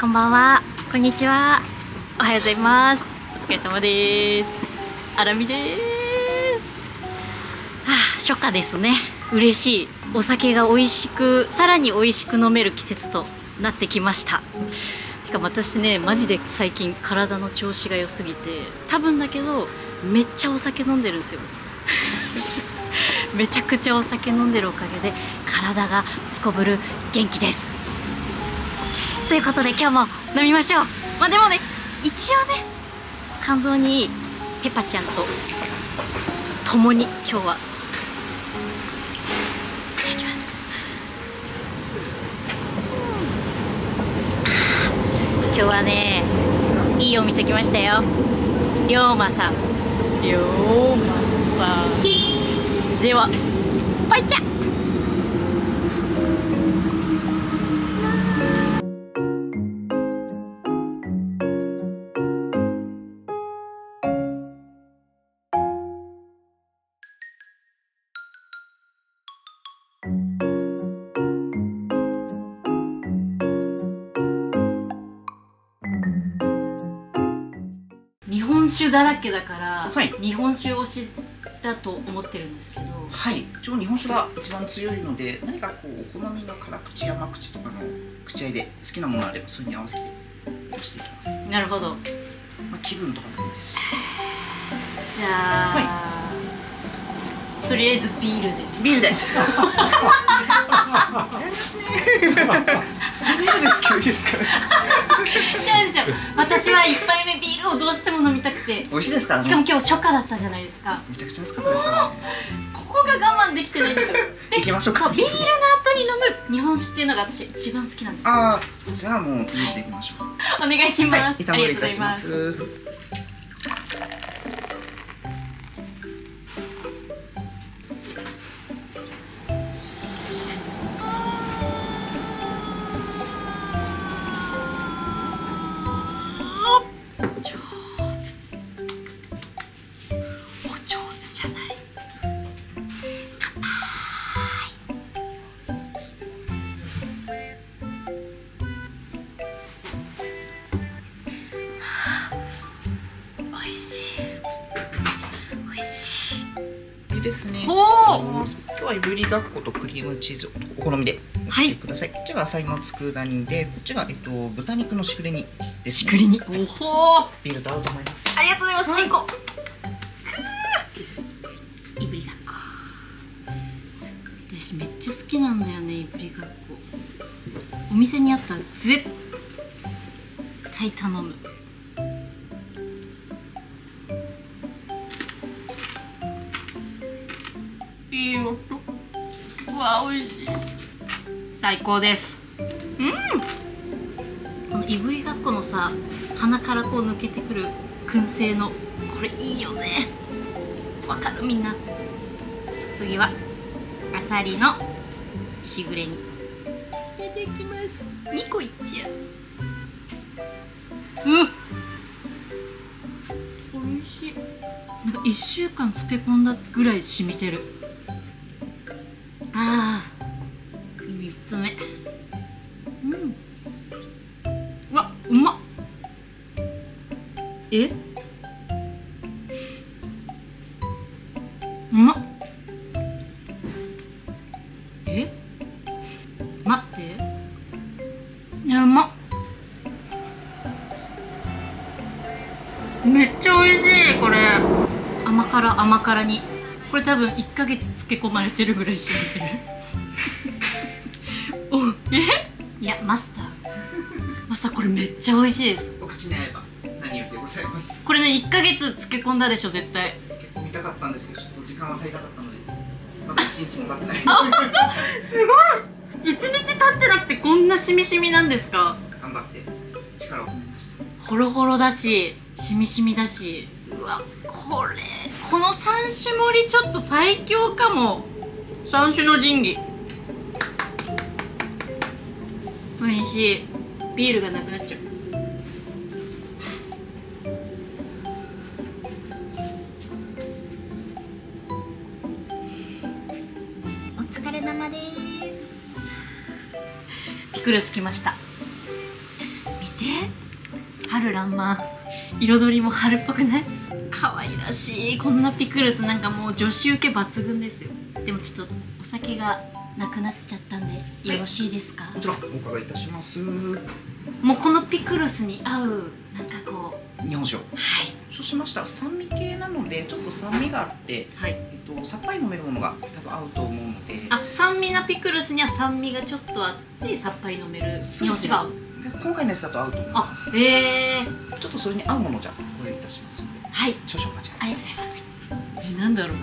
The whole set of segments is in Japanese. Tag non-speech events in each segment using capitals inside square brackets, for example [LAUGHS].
こんばんは。こんにちは。おはようございます。お疲れ様です。あらみです。はあ初夏ですね。嬉しい。お酒が美味しくさらに美味しく飲める季節となってきました。てか私ねマジで最近体の調子が良すぎて多分だけどめっちゃお酒飲んでるんですよ。[LAUGHS] めちゃくちゃお酒飲んでるおかげで体がすこぶる元気です。ということで今日も飲みましょう。まあでもね一応ね肝臓にいいペパちゃんと共に今日は。いただきます。今日はねいいお店来ましたよ。龍馬さん。龍馬さん。ではバイチャ日酒だらけだから、はい。日本酒推しだと思ってるんですけどはい、一応日本酒が一番強いので何かこうお好みの辛口甘口とかの口合いで好きなものあればそれに合わせて出していきます、なるほど。まあ、気分とかでもいいです。しじゃあ、とりあえずビールで。ビールで。[LAUGHS] [LAUGHS] [LAUGHS] やりますねビールですけどいいですか？違うんですよ。私は一杯目ビールをどうしても飲みたくて。美味しいですか？らねしかも今日初夏だったじゃないですか。めちゃくちゃ安かったですから。ねここが我慢できてないんですよ。行きましょうか。ビールの後に飲む日本酒っていうのが私一番好きなんですよああじゃあもうビールでいきましょう。[LAUGHS] お願いします、はい、いたしまりがとうございますすいぶりがっことクリームチーズお好みでしてください、こっちが浅いの佃煮でこっちが、えっと、豚肉のしぐれ煮です、ね、しくりにおほービールと合うと思いますありがとうございます。最高。いぶりがっこ。私めっちゃ好きなんだよね、いぶりがっこ。お店にあったら絶対頼む。わ、美味しい。最高です。うん。このいぶりがっこのさ鼻からこう抜けてくる燻製のこれいいよね。わかるみんな。次はあさりのしぐれ煮。いただきます。2個いっちゃう。うん美味しい。なんか1週間漬け込んだぐらい染みてるめっちゃ美味しいこれ。甘辛甘辛に。これ多分1ヶ月漬け込まれてるぐらい染みてる [LAUGHS] おえ？いやマスター。マスターこれめっちゃ美味しいです。お口に合えば何よりでございます。これね1ヶ月漬け込んだでしょ絶対。漬け込みたかったんですけどちょっと時間は足りなかったのでまだ一日も経ってない。すごい！1日経ってなくてこんなしみしみなんですか？頑張って力を込めました。ホロホロだししみしみだしうわこれこの三種盛りちょっと最強かも。三種の神器。美味しい。ビールがなくなっちゃう。お疲れ様です。ピクルス来ました。め春爛漫彩りも春っぽくない？可愛らしい。こんなピクルスなんかもう女子受け抜群ですよ。でもちょっとお酒がなくなっちゃったんでよろしいですか、もちろんお伺いいたします。もうこのピクルスに合うなんかこう。日本酒を。はい。そうしました。酸味系なのでちょっと酸味があって、はい。えっと、さっぱり飲めるものが多分合うと思うので。あ酸味なピクルスには酸味がちょっとあってさっぱり飲める。日本酒が合う今回のやつだと合うと思いあますへえ。ちょっとそれに合うものじゃご用意いたしますので。はい。少々お待ちください。ありがとうございます。えなんだろう。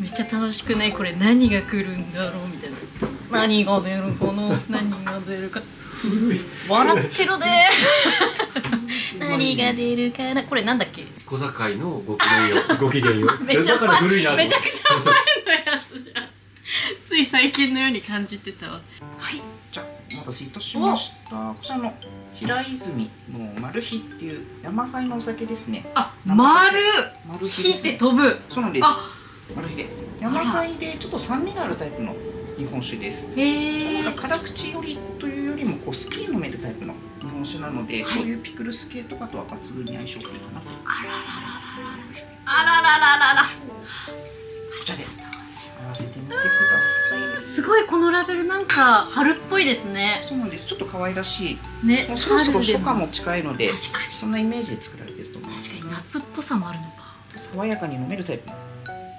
めっちゃ楽しくない？これ何が来るんだろう？みたいな。何が出るかな？何が出るか。笑ってるね [LAUGHS] 何が出るかな？これなんだっけ？小堺のごきげんよ。う [LAUGHS] ごきげんようめっちゃ古いなめちゃくちゃ前のやつじゃん。つい最近のように感じてたわ。はい。じゃあお待たせいたしました。こちらの平泉のマルヒっていう山ハイのお酒ですね。あ丸。マルヒ火って飛ぶ。そうなんです。あ。マルヒで山ハイでちょっと酸味があるタイプの日本酒です。へえただ辛口よりというよりもこうすっきり飲めるタイプの日本酒なので、はい。こういうピクルス系とかとは抜群に相性がいいかなと。あらららよい。しょあらららららこちらで合わせてみてください。すごいこのラベルなんか春っぽいですね。そうなんです。ちょっと可愛らしい。ねもうそろそろ初夏も近いのでそんなイメージで作られてると思います確かに夏っぽさもあるのか。爽やかに飲めるタイプの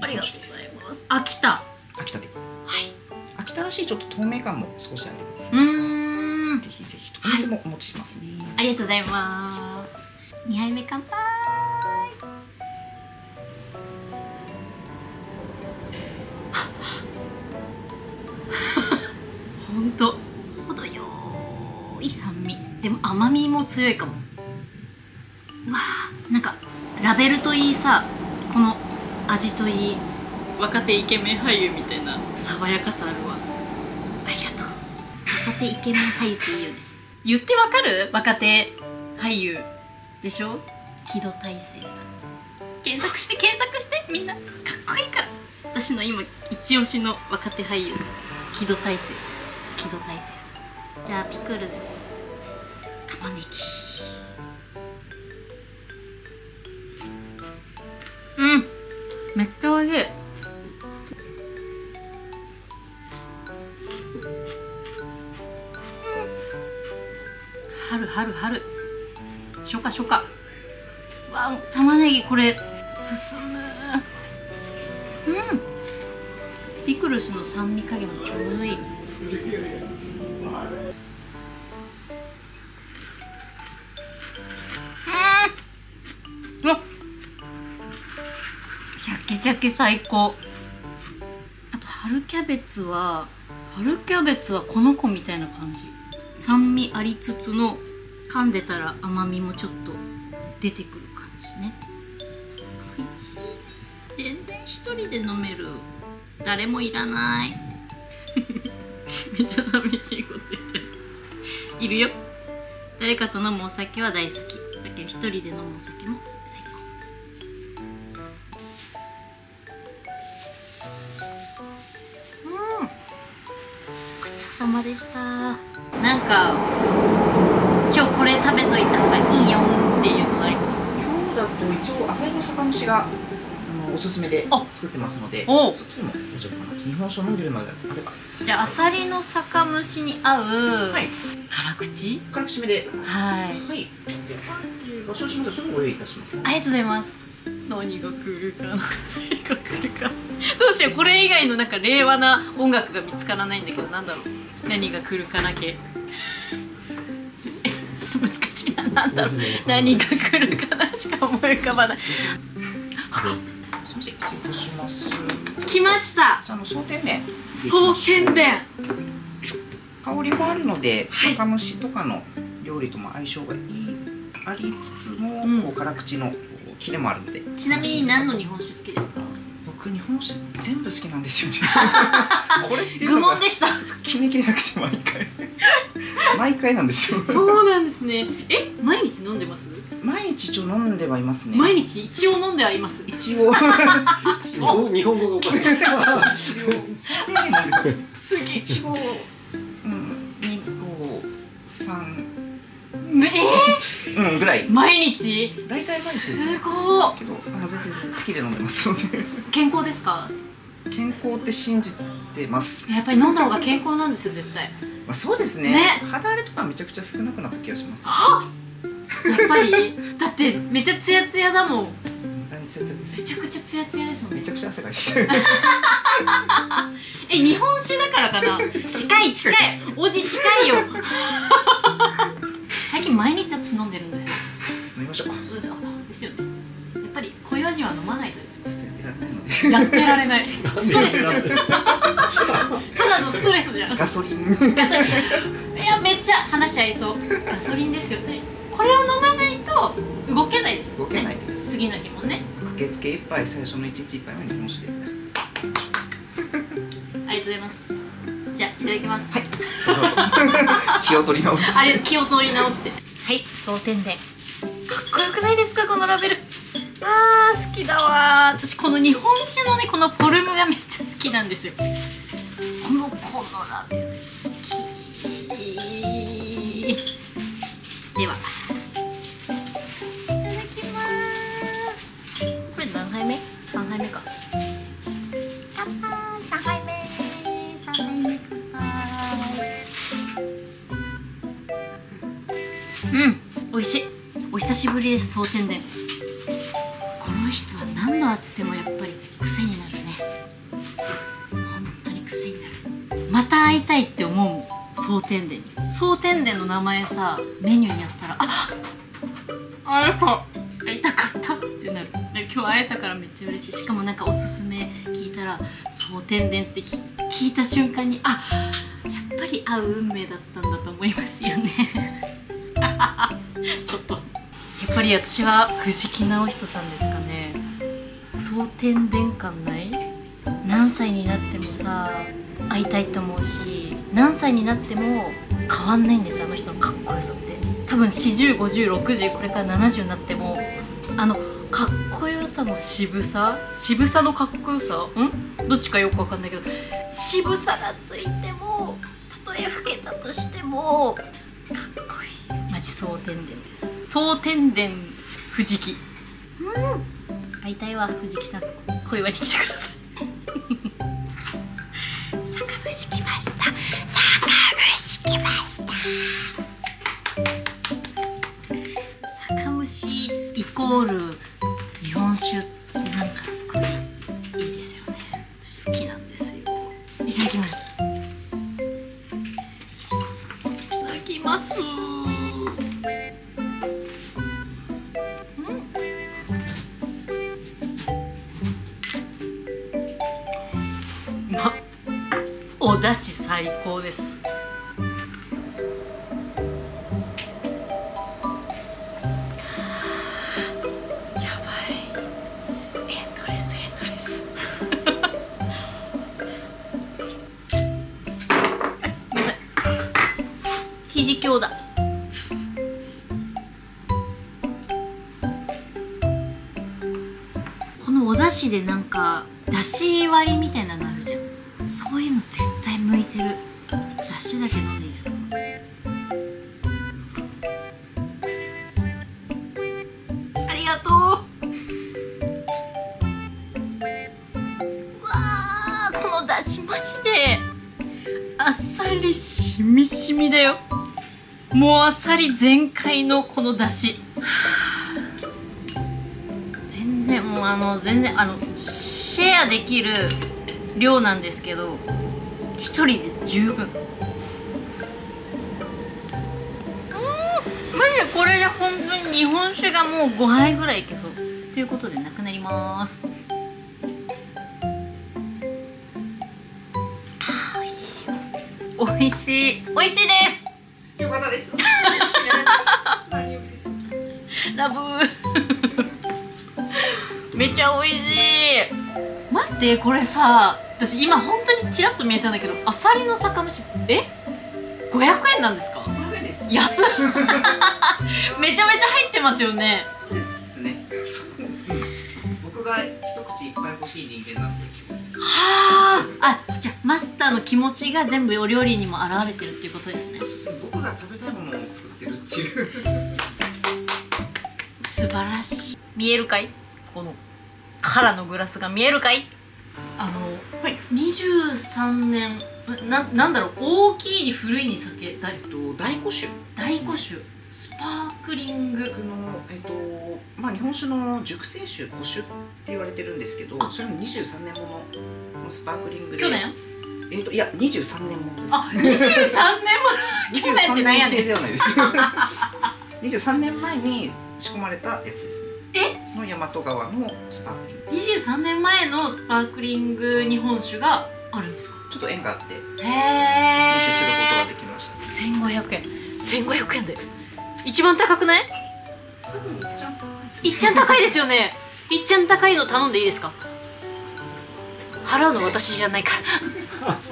ありがとうございます。あ来た秋田。で。はい。秋田らしいちょっと透明感も少しあります。うーん。ぜひぜひと。お水もお持ちしますね、ありがとうございます。二杯目乾杯甘みも強いかも。うわーなんかラベルといいさこの味といい若手イケメン俳優みたいな。爽やかさあるわ。ありがとう。若手イケメン俳優っていいよね。言ってわかる？若手俳優でしょ？木戸大聖さ。ん検索して検索してみんな。かっこいいから。私の今一押しの若手俳優さん。木戸大聖さ。ん木戸大聖さ。んじゃあピクルス玉ねぎ。うん。めっちゃおいしい。春春春。初夏初夏。わ玉ねぎこれ進む。うん。ピクルスの酸味加減もちょうどいい。シャキ最高。あと春キャベツは春キャベツはこの子みたいな感じ。酸味ありつつの噛んでたら甘みもちょっと出てくる感じね。美味しい。全然一人で飲める。誰もいらない。[LAUGHS] めっちゃ寂しいこと言ってる。いるよ。誰かと飲むお酒は大好き。だけど一人で飲むお酒もごちそうさまでした。なんか今日これ食べといた方がいいよっていうのはあります今日だと一応アサリの酒蒸しがおすすめであ。作ってますのでおそっちでも大丈夫かな。日本酒を飲んでるのであれば。じゃああさりの酒蒸しに合うはい。辛口？辛口めで。はい。はい。でご承知のとちょっとご用意いたします。ありがとうございます。何が来るかな？何が来るか。どうしよう。これ以外のなんか令和な音楽が見つからないんだけどなんだろう何が来るかな系えちょっと難しいな。なんだろう。何が来るかなしか思い浮かばないすみません失礼します。来ました。ああの蒼天ね総天殿香りもあるのではい。酒蒸しとかの料理とも相性がいいありつつも、うん。こう辛口のキレもあるので。ちなみに何の日本酒好きですか？僕日本酒全部好きなんですよね。[LAUGHS] これっていう愚のが問でした。決めきれなくて毎回。毎回なんですよ。そうなんですね。え毎日飲んでます？毎日一応飲んではいますね。毎日一応飲んではいます。一応。日本日本語がおかしい。一応。最低限飲んでますすげえ一応。うん二五三えー、うんうんぐらい。毎日？大体毎日ですすねごいけどあの全然好きで飲んでますので。健康ですか？健康って信じてます。やっぱり飲んだ方が健康なんですよ絶対。まあそうですね。ね。肌荒れとかめちゃくちゃ少なくなった気がします。やっぱり？だってめっちゃツヤツヤだもん。めちゃくちゃツヤツヤですもんめちゃくちゃ汗かいてきて [LAUGHS] え日本酒だからかな？近い近い。おじ近いよ毎日私飲んでるんですよ。飲みましょう。ちょそうです。よですよね。やっぱり濃い味は飲まないとですよ。っとやってられないので。やってられない。ストレスじゃん。ただのストレスじゃん。ガソリン。ガソリン。いやめっちゃ話し合いそう。ガソリンですよね。これを飲まないと動けないですよね。動けないです。次の日もね。駆けつけ一杯最初の一日一杯は日本酒でありがとうございます。じゃあいただきます。はい。[LAUGHS] 気を取り直して。あれ気を取り直してはい蒼天殿かっこよくないですかこのラベル。あー好きだわ私この日本酒のねこのフォルムが [LAUGHS] めっちゃ好きなんですよ。このこのラベル好きでは。しぶりです蒼天殿この人は何度あってもやっぱり癖になるね。本当に癖になる。また会いたいって思う蒼天殿に蒼天殿の名前さメニューにあったらあ会えた会いたかったってなる。今日会えたからめっちゃ嬉しい。しかもなんかおすすめ聞いたら蒼天殿って聞いた瞬間にあやっぱり会う運命だったんだと思いますよね。[LAUGHS] ちょっと。っぱり私は藤木直人さんですかね。蒼天殿感ない？何歳になってもさ会いたいと思うし何歳になっても変わんないんですあの人のかっこよさって。多分405060これから70になってもあのかっこよさの渋さ？渋さのかっこよさ？ん？どっちかよくわかんないけど。渋さがついてもたとえ老けたとしてもかっこいい。マジ蒼天殿です。蒼天殿藤木。うん。会いたいわ藤木さん。小岩に来てください。[LAUGHS] 酒蒸し来ました。酒蒸し来ました。酒蒸しイコールお出汁最高です。やばい。エンドレスエンドレス。あごめんなさい。肘強だ。このお出汁でなんか出汁割りみたいなのういうの絶対向いてる。出汁だけ飲んでいいですか？ありがとう。うわーこの出汁マジで。あっさりしみしみだよ。もうあっさり全開のこの出汁全然もうあの全然あのシェアできる量なんですけど一人で十分。うんマジでこれで本当に日本酒がもう5杯ぐらいいけそうということでなくなります。あー美味しい美味しい。美味しいです。よかったです。[LAUGHS] ラブー。[LAUGHS] めっちゃ美味しい。待ってこれさ私今本当にちらっと見えたんだけどアサリの酒蒸しえ？500円なんですか？安っ。[LAUGHS] めちゃめちゃ入ってますよね。そうですね。僕が一口いっぱい欲しい人間なんではあ。あじゃあマスターの気持ちが全部お料理にも表れてるっていうことですね。僕が食べたいものを作ってるっていう。素晴らしい。見えるかい？この空のグラスが見えるかい？あの、はい。23年ななんだろう大きいに古いに酒大。えっと大古酒。大古酒。スパークリング。僕のえっとまあ日本酒の熟成酒古酒って言われてるんですけどあ。それも23年もののスパークリングで。去年？えっといや23年ものです。あ23年も？[LAUGHS] 去年って23何やねん。年製ではないです。23年前に仕込まれたやつですえの大和川のスパークリング。23年前のスパークリング日本酒があるんですか？ちょっと縁があって。へ入え手することができました。1500円。1500円で。一番高くない？うんいっちゃん高いですよね。いっちゃん高いの頼んでいいですか？払うの私じゃないから。[LAUGHS]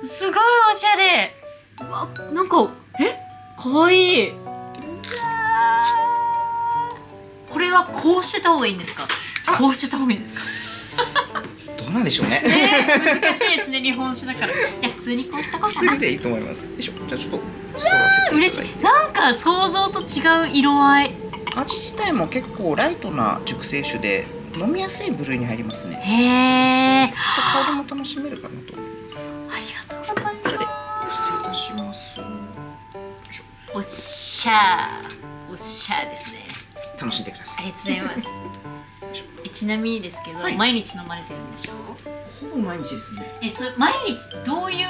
[LAUGHS] すごいおしゃれ。うわなんかえ？かわいいれはこうしてた方がいいんですか？こうしてた方がいいんですか？どうなんでしょうね。ね難しいですね日本酒だから。じゃあ普通にこうした方普が。な通でいいと思います。じゃあちょっと嬉しい。なんか想像と違う色合い。味自体も結構ライトな熟成酒で飲みやすい部類に入りますね。へえ。香りも楽しめるかなと思います。ありがとうございま失礼いたします。すおっしゃー。おっしゃーですね楽しんでください。ありがとうございます。[LAUGHS] えちなみにですけど、はい。毎日飲まれてるんでしょ？ほぼ毎日ですね。えそれ毎日どういう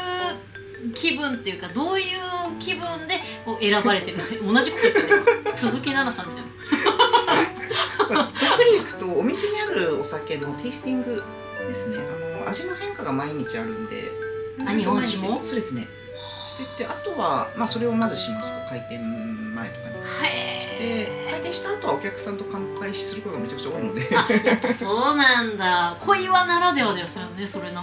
気分っていうかどういう気分でこう選ばれてる？の [LAUGHS] 同じこと言ってる鈴木奈々さんみたいな。ざっくりいくとお店にあるお酒のテイスティングですね。あの味の変化が毎日あるんで。あ日本酒も？そうですね。してってあとは、まあ、それをまずしますと開店前とかにで開店した後はお客さんと乾杯することがめちゃくちゃ多いので。あやっぱそうなんだ。[LAUGHS] 小岩ならではですよねそれなんか。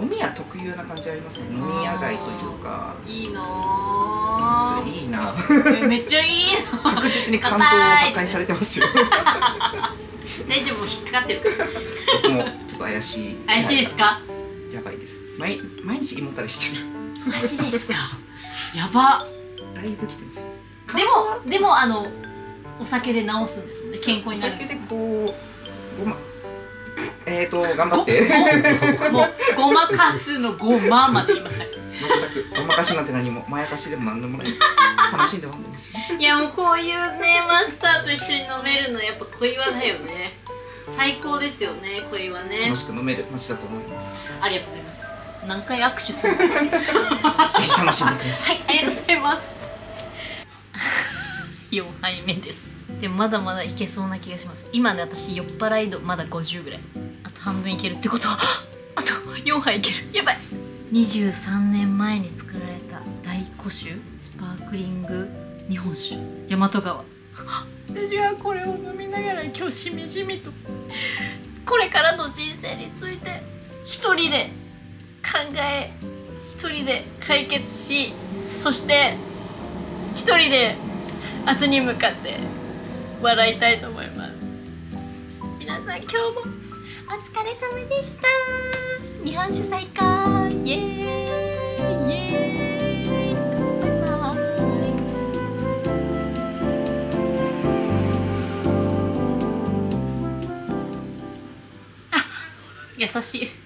飲み屋特有な感じありますね。飲み屋街というか。いいなそぁれいいな。えめっちゃいいな [LAUGHS] 確実に肝臓を破壊されてますよ。大丈夫引っかかってる僕もちょっと怪しい。怪しいですか？やばいです。毎毎日胃もたれしてる。マジですか？やば。だいぶ来てますでもでもあのお酒で治すんですもんね健康になるんですお酒でこうごま [LAUGHS] えーと頑張って。もうごまかすのごままで言いました。ごまかしなんて何もまやかしでも何でもない。楽しんで飲んでますよいやもうこういうねマスターと一緒に飲めるのやっぱ小岩だよね。最高ですよね小岩ね。楽しく飲める街だと思います。ありがとうございます。何回握手するの？[LAUGHS] ぜひ楽しんでください。はい、ありがとうございます。4杯目です。でもまだまだいけそうな気がします。今ね、私酔っ払い度まだ50ぐらい。あと半分いけるってことは、[GASPS] あと4杯いける。やばい。23年前に作られた大古酒スパークリング日本酒大和川。[LAUGHS] 私はこれを飲みながら今日しみじみとこれからの人生について一人で考え一人で解決しそして一人で明日に向かって笑いたいと思います。皆さん今日もお疲れ様でした。日本酒再開。イエーイ。イエーイ。バイバイあ優しい。